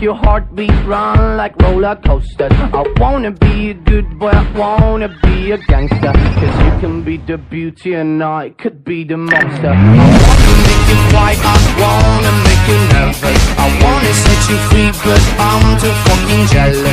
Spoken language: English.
make your heartbeat run like roller coasters. I wanna be a good boy, I wanna be a gangster. Cause you can be the beauty and I could be the monster. I wanna make you quiet, I wanna make you nervous. I wanna set you free, but I'm too fucking jealous.